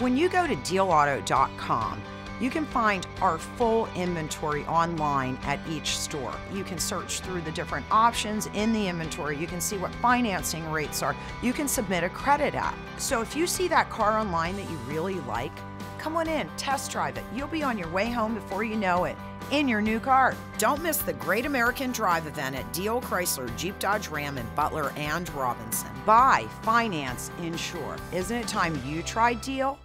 When you go to diehlauto.com, you can find our full inventory online at each store. You can search through the different options in the inventory. You can see what financing rates are. You can submit a credit app. So if you see that car online that you really like, come on in, test drive it. You'll be on your way home before you know it in your new car. Don't miss the Great American Drive event at Diehl Chrysler, Jeep Dodge Ram in Butler and Robinson. Buy, finance, insure. Isn't it time you tried Diehl?